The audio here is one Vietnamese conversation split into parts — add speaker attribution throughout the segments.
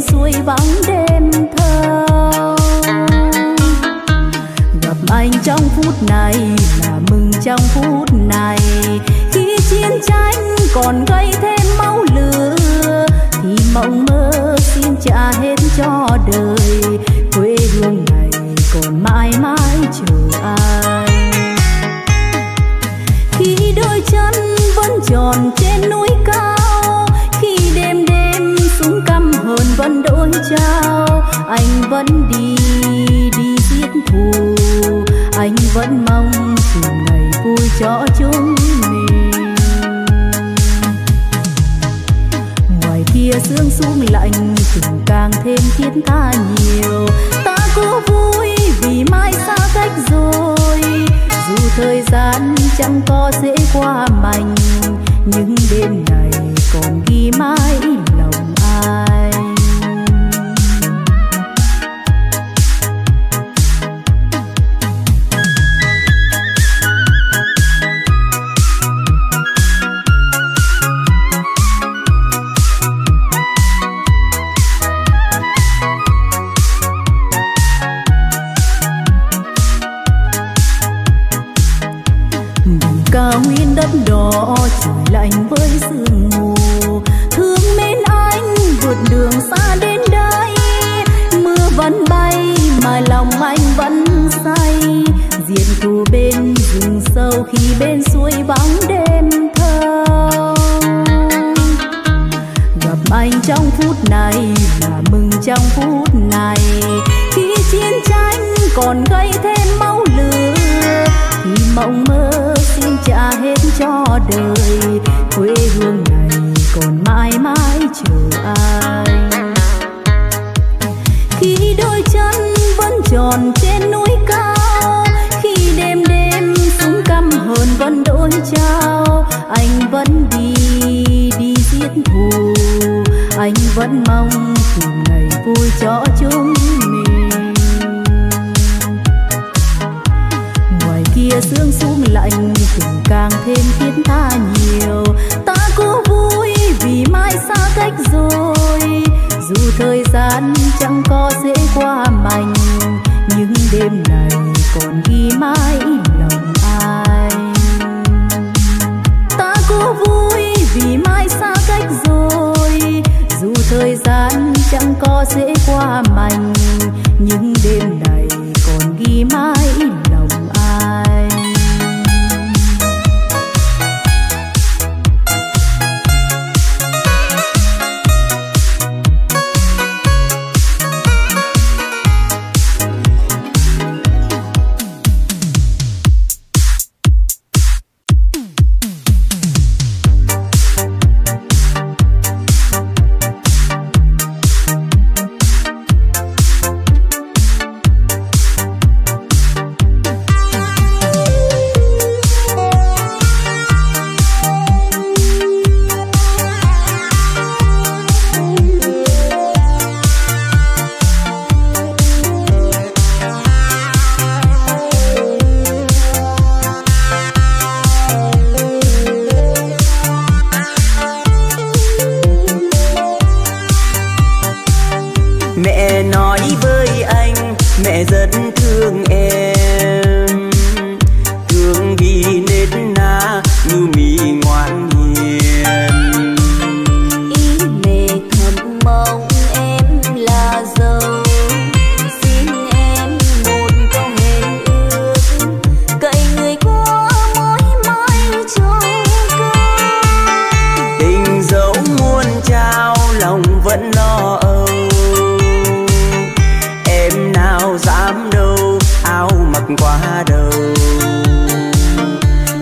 Speaker 1: xuôi bóng
Speaker 2: đêm thâu gặp anh
Speaker 1: trong phút này là mừng trong phút này. Khi chiến tranh còn gây thêm máu lửa, thì mộng mơ xin trả hết cho đời. Quê hương này còn mãi mãi chờ ai khi đôi chân vẫn tròn trên núi cao vẫn đổi trao anh vẫn đi đi giết thù anh vẫn mong từng ngày vui cho chúng mình. Ngoài kia sương xuống lạnh, từng càng thêm khiến ta nhiều. Ta cố vui vì mai xa cách rồi. Dù thời gian chẳng có dễ qua mành, nhưng đêm này còn ghi mãi
Speaker 3: trao, anh vẫn
Speaker 1: đi đi giết thù. Anh vẫn mong từng ngày
Speaker 3: vui cho chúng mình. Ngoài
Speaker 1: kia sương xuống lạnh từng càng thêm khiến ta nhiều. Ta cố vui
Speaker 3: vì mai xa cách rồi. Dù thời
Speaker 2: gian chẳng có dễ qua mành, nhưng đêm này còn
Speaker 1: ghi mãi
Speaker 2: có dễ qua mành nhưng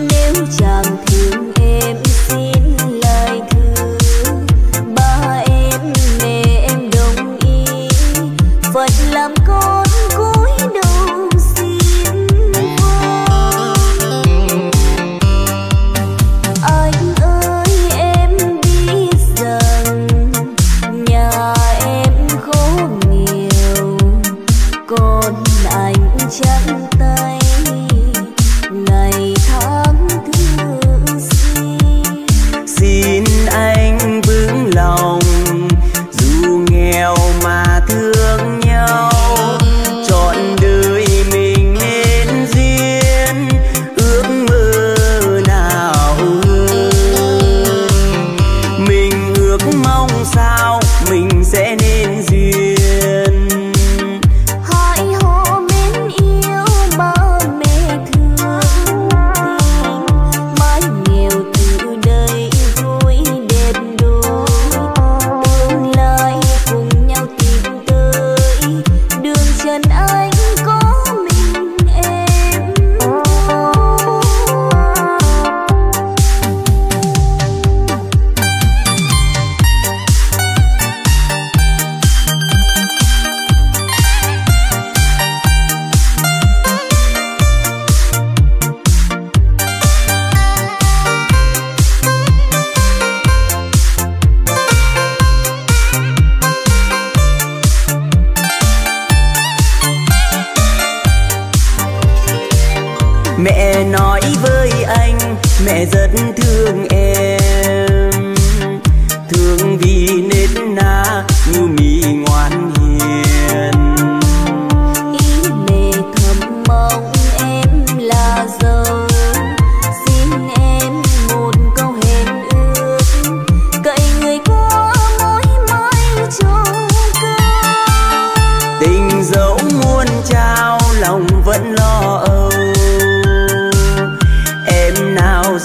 Speaker 2: Nếu chẳng thể.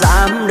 Speaker 2: dám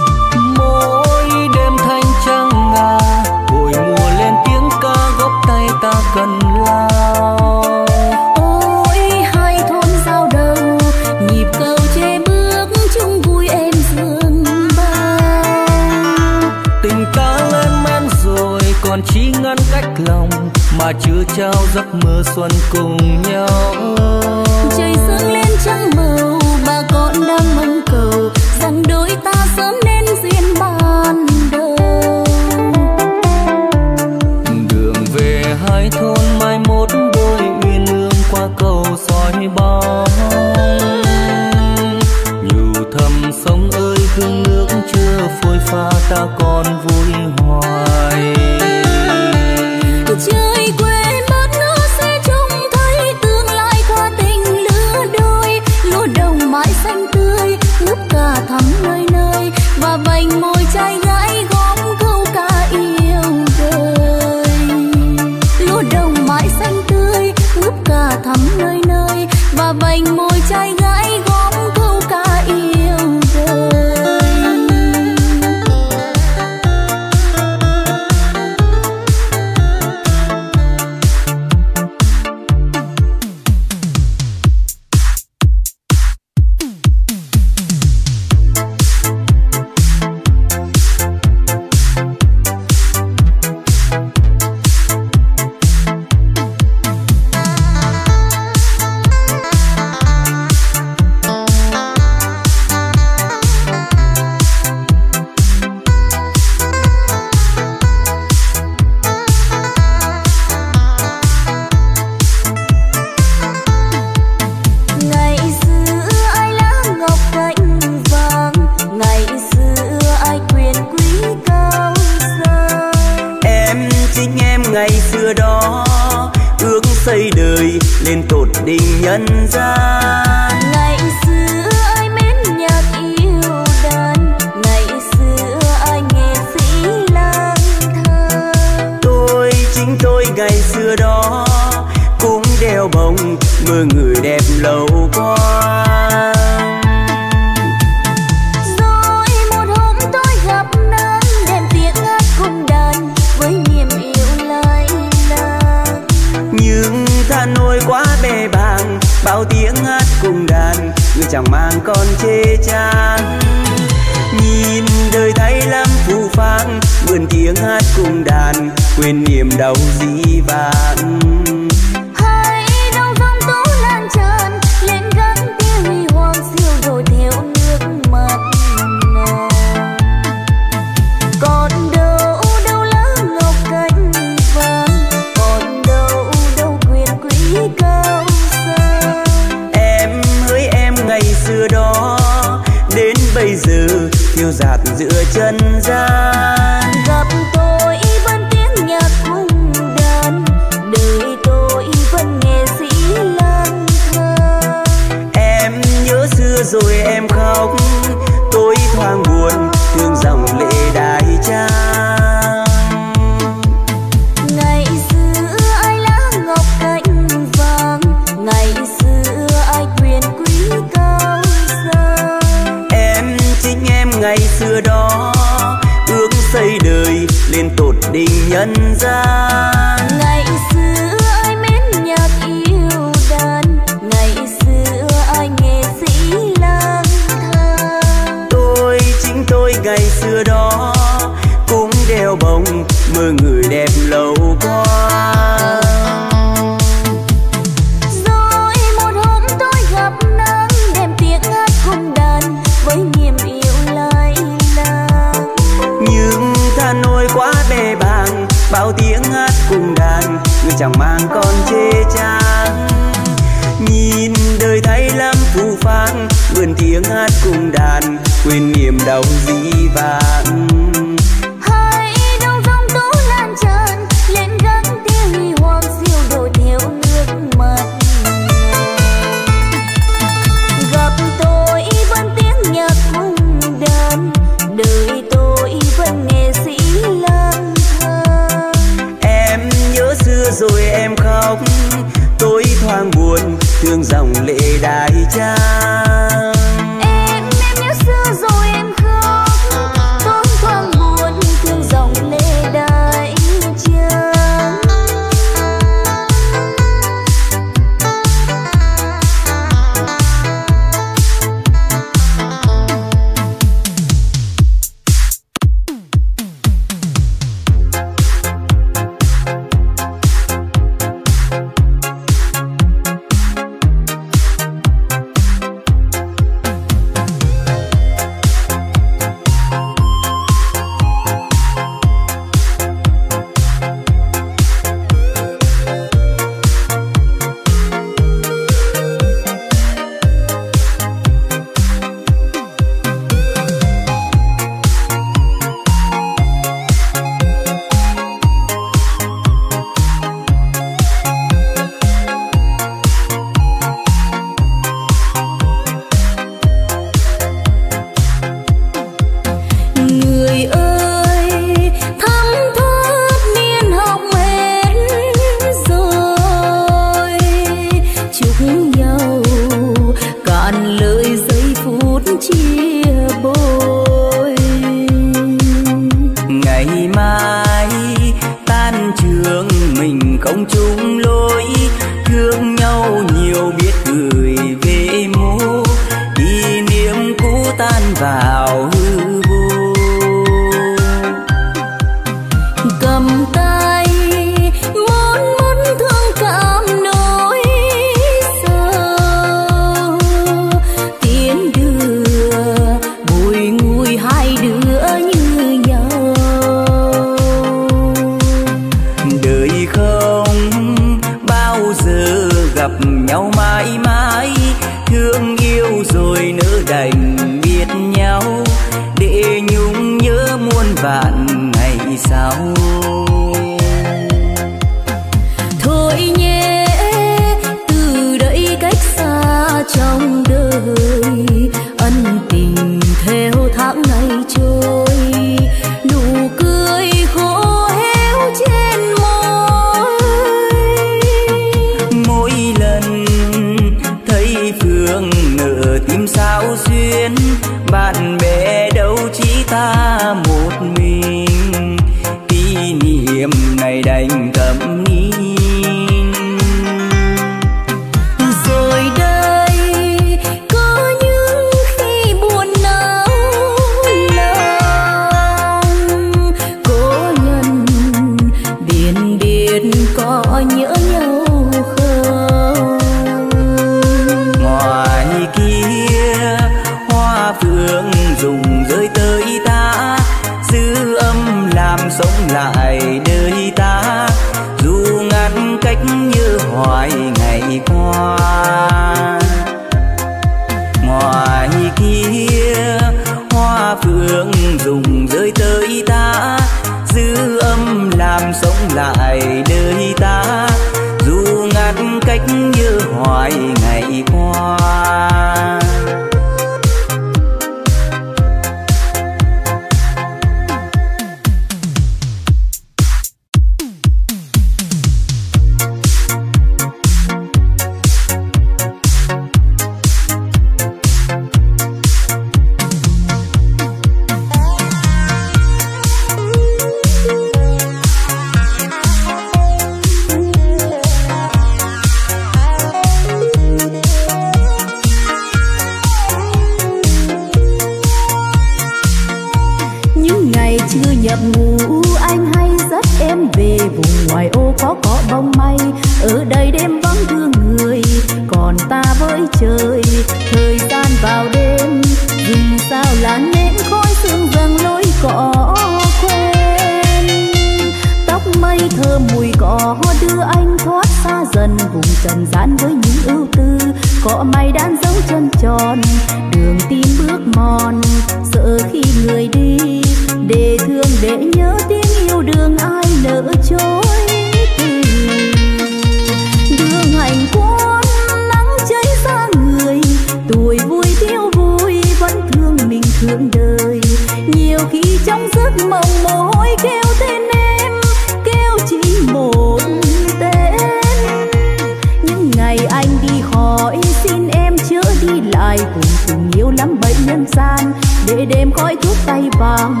Speaker 2: cùng
Speaker 1: tình yêu
Speaker 2: lắm bệnh nhân gian.
Speaker 1: Để
Speaker 2: đêm khói thuốc tay vàng,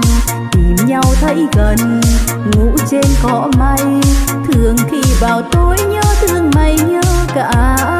Speaker 2: tìm nhau thấy gần. Ngủ
Speaker 1: trên cỏ mây, thường khi vào tối nhớ thương
Speaker 2: mày nhớ cả.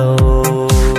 Speaker 2: Ban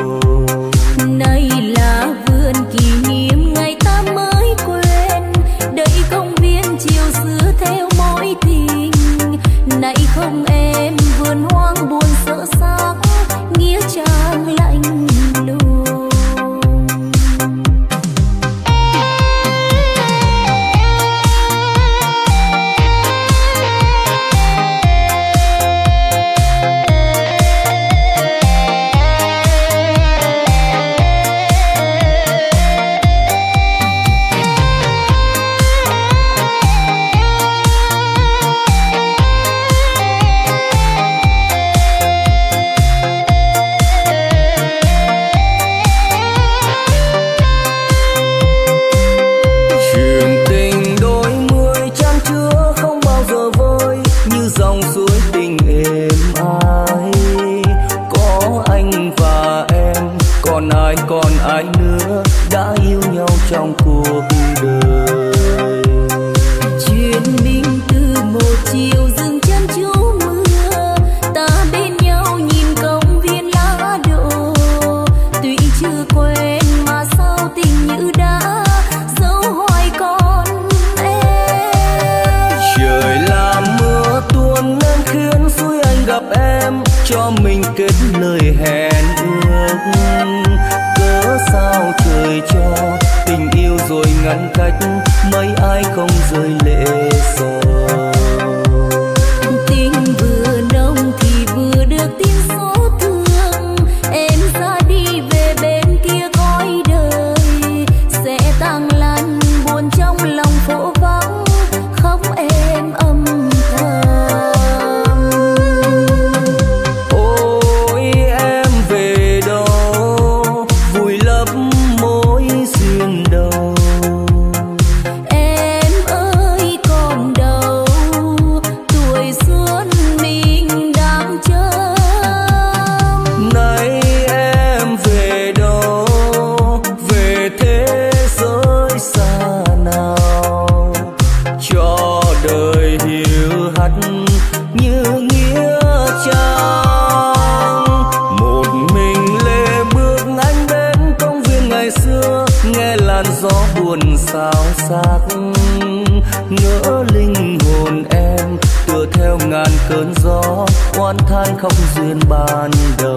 Speaker 2: duyên ban đầu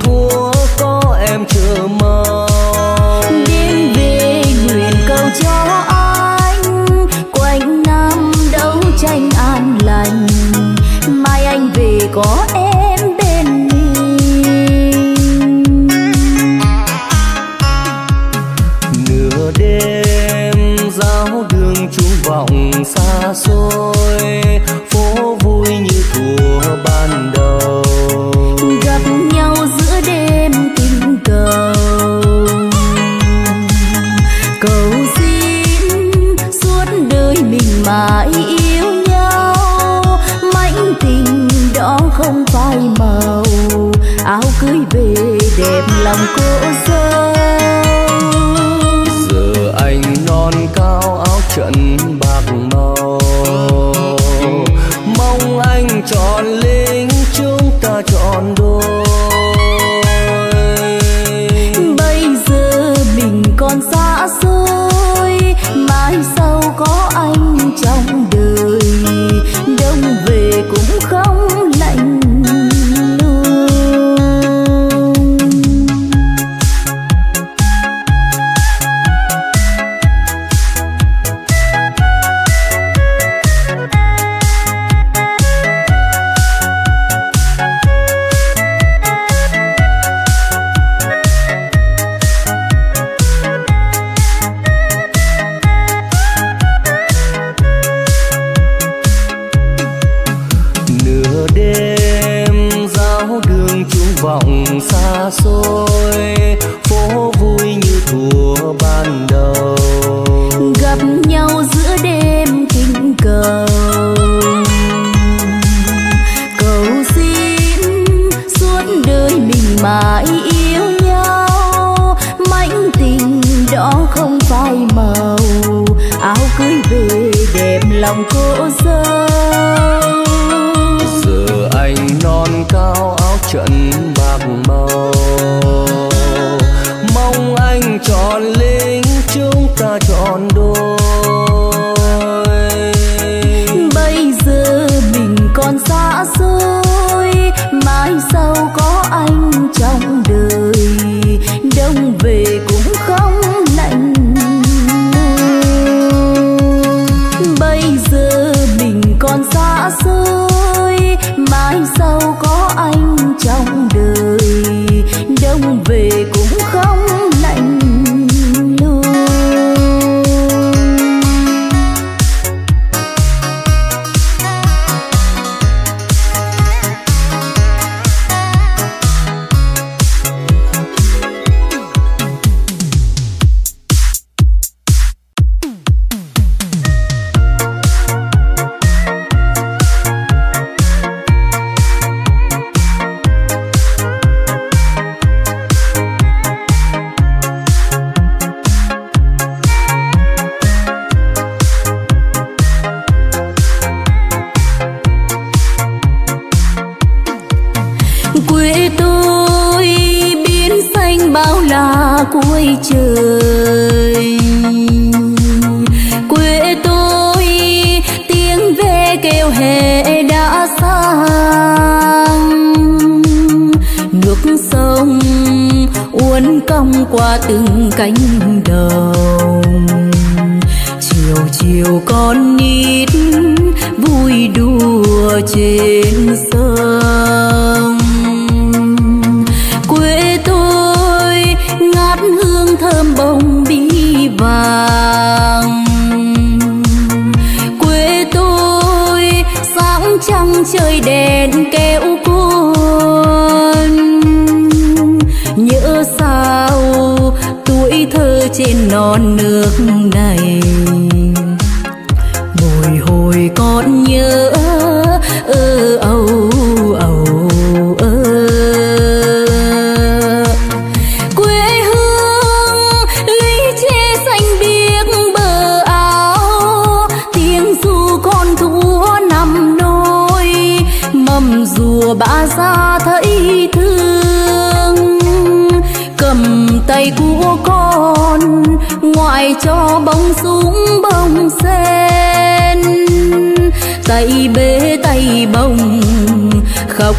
Speaker 1: thua, có em chờ mong. Đêm về nguyện cầu cho anh, quanh năm đấu tranh an lành. Mai anh về có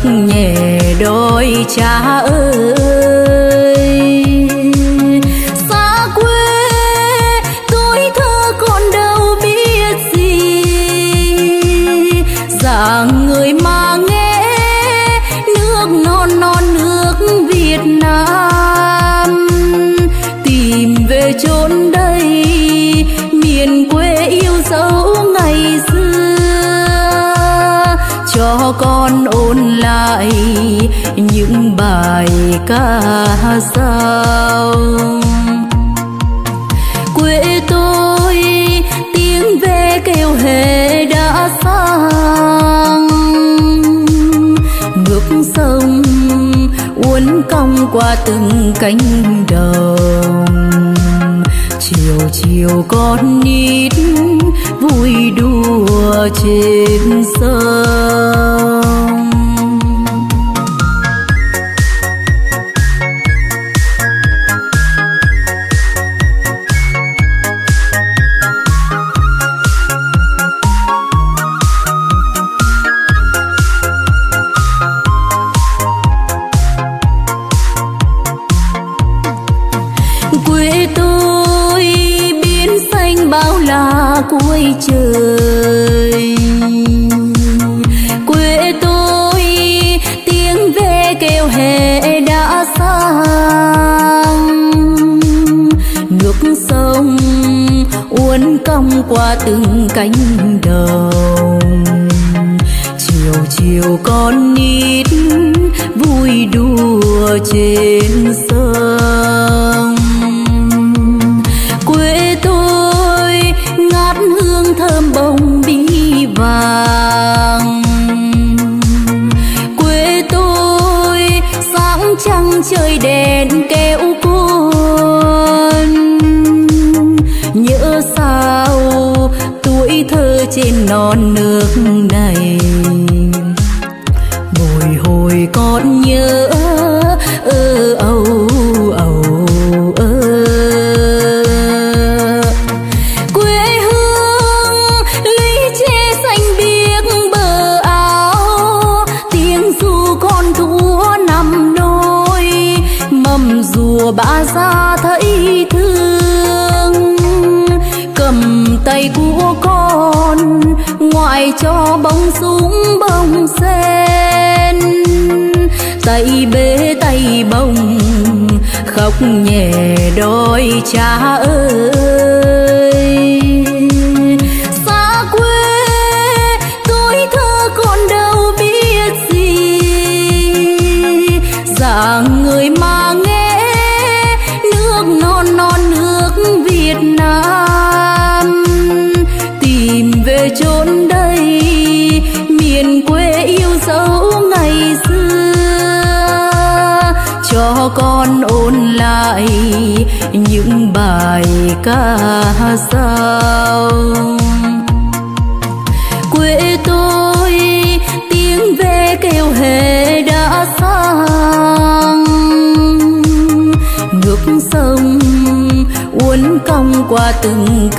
Speaker 1: nhẹ đôi cha ơi. cả sao quê tôi, tiếng ve kêu hề đã sang. Ngược sông, uốn cong qua từng cánh đồng. Chiều chiều con nít vui đùa trên sông.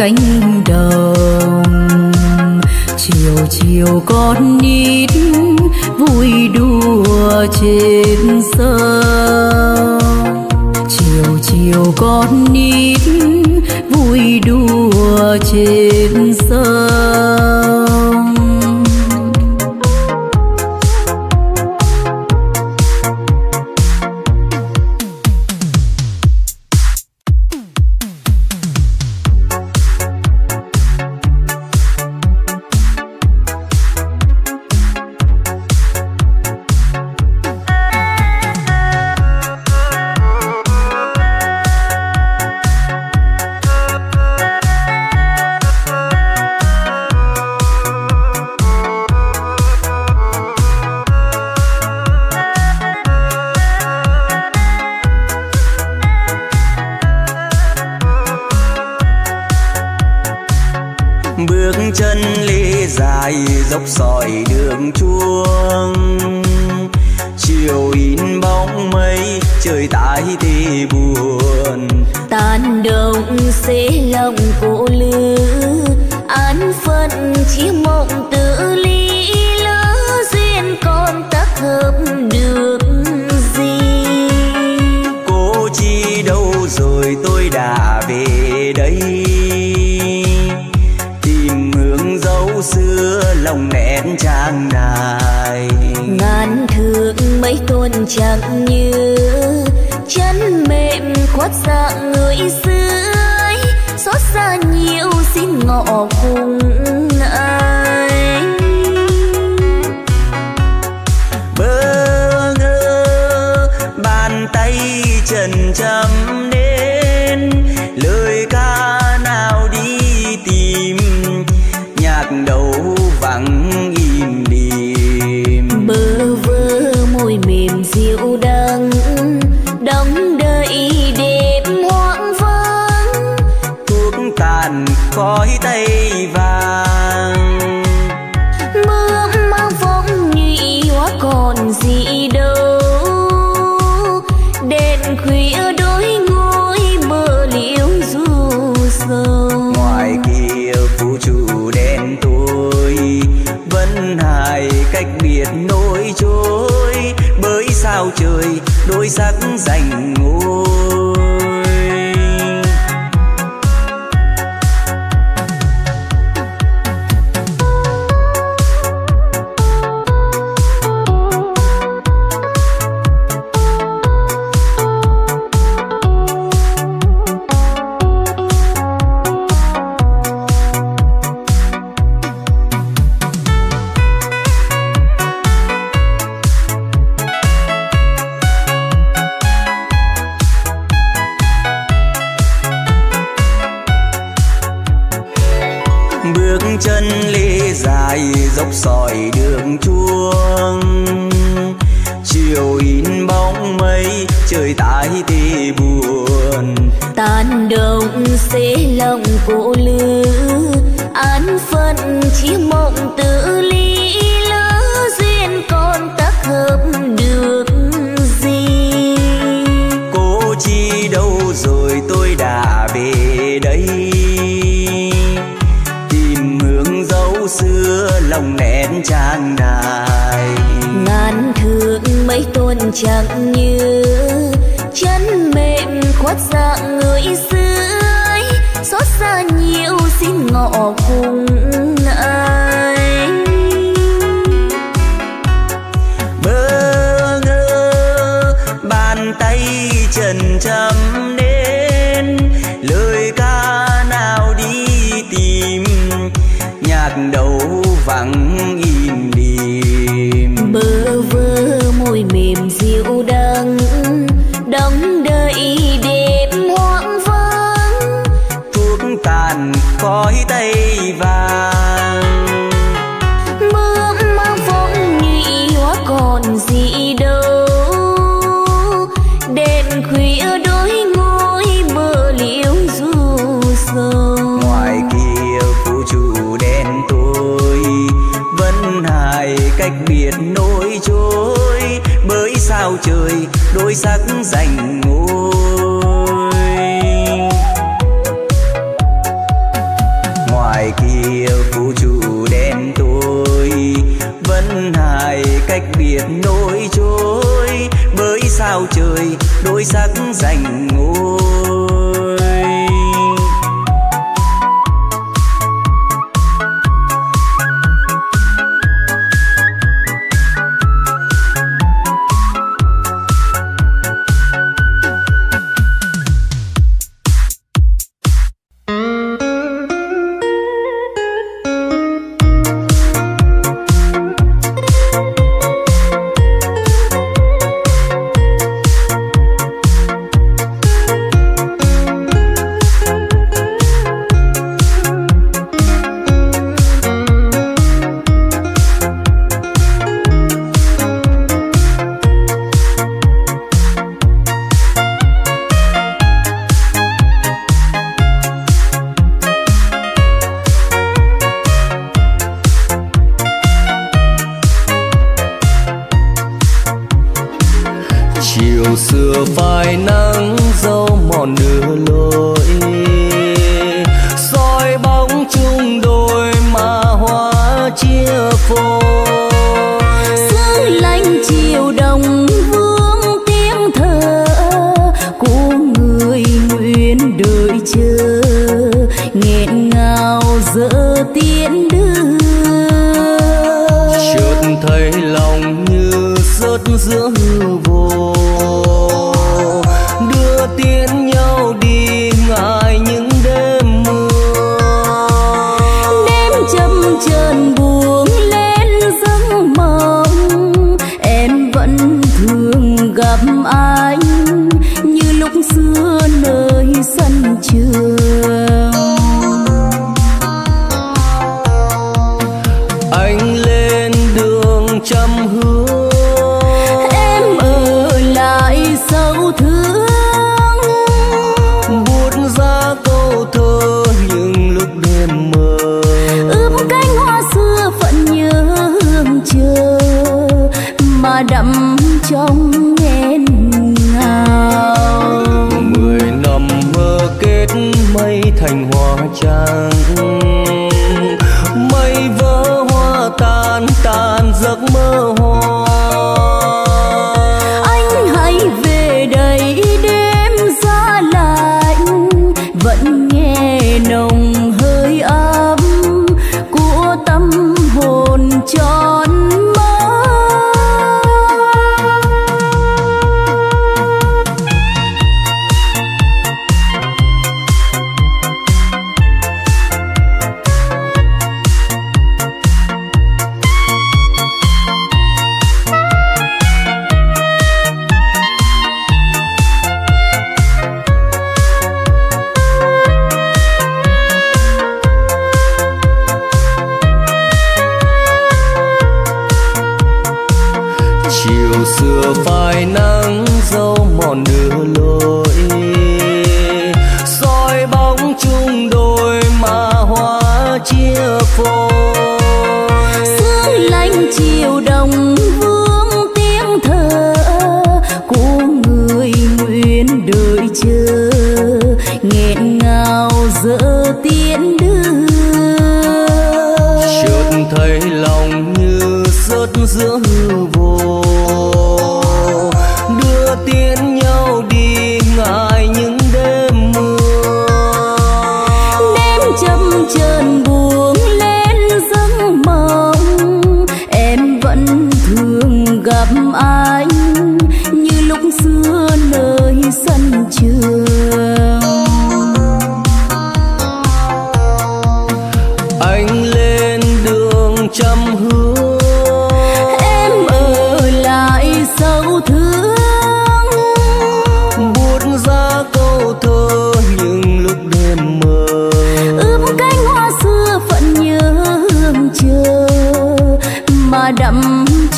Speaker 1: cánh đồng. Chiều chiều con nít vui đùa trên sông. Chiều chiều con nít vui đùa trên sông
Speaker 4: ngoài kia vũ trụ đen tối vẫn hài cách biệt nỗi trôi bởi sao trời đôi sắc rành ngôi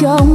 Speaker 2: trong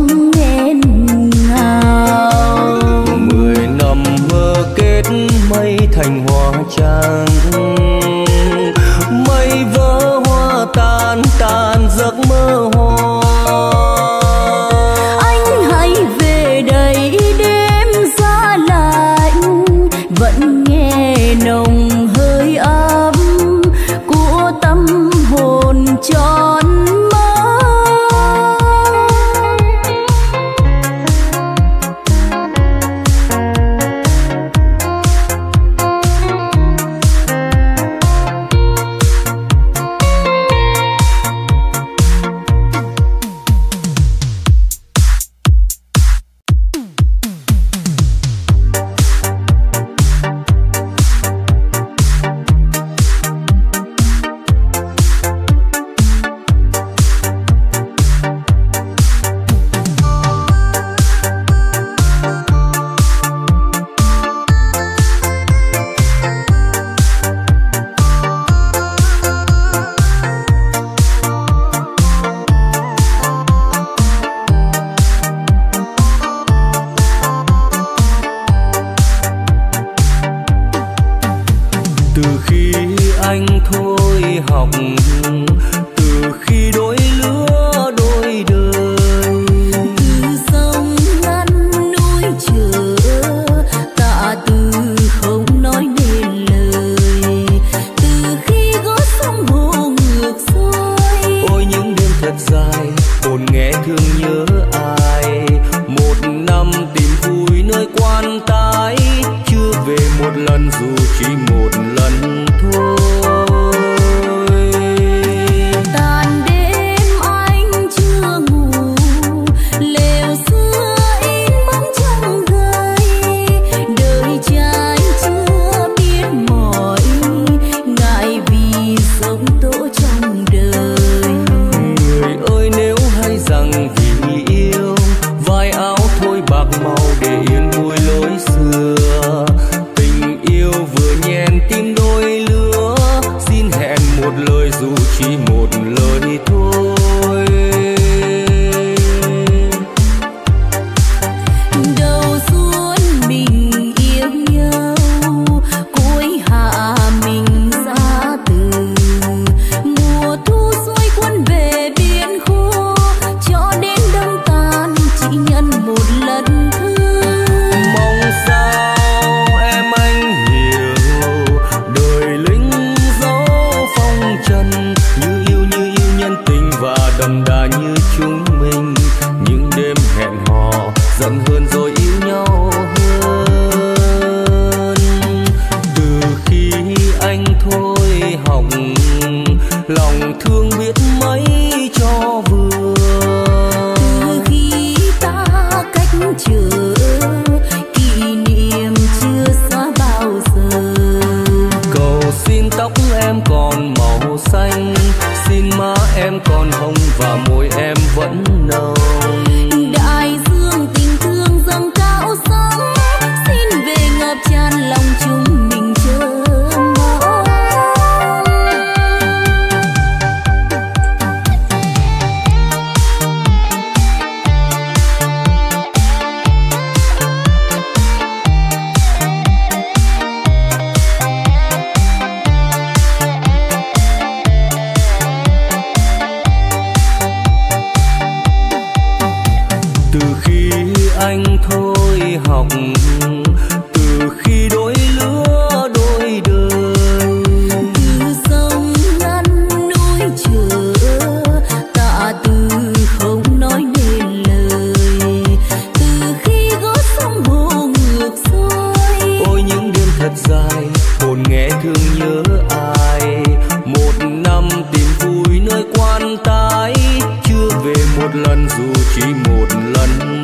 Speaker 2: một lần dù chỉ một lần.